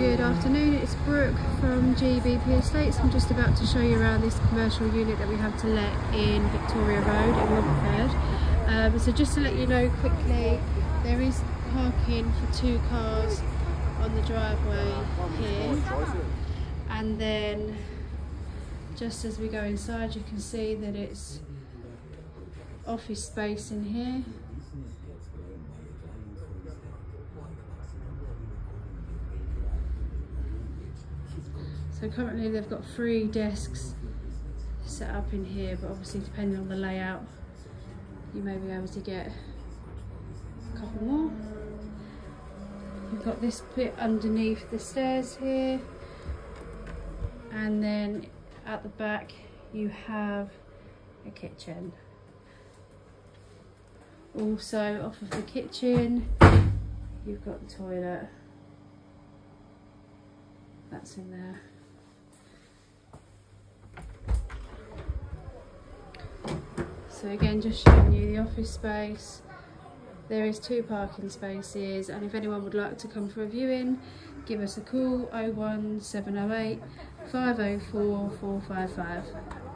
Good afternoon, it's Brooke from GBP Estates. I'm just about to show you around this commercial unit that we have to let in Victoria Road in Romford. Um, so just to let you know quickly, there is parking for two cars on the driveway here. And then just as we go inside you can see that it's office space in here. So currently they've got three desks set up in here, but obviously depending on the layout, you may be able to get a couple more. You've got this bit underneath the stairs here, and then at the back you have a kitchen. Also off of the kitchen, you've got the toilet. That's in there. So again, just showing you the office space. There is two parking spaces and if anyone would like to come for a viewing, give us a call 01708 504 455.